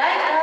4番ライト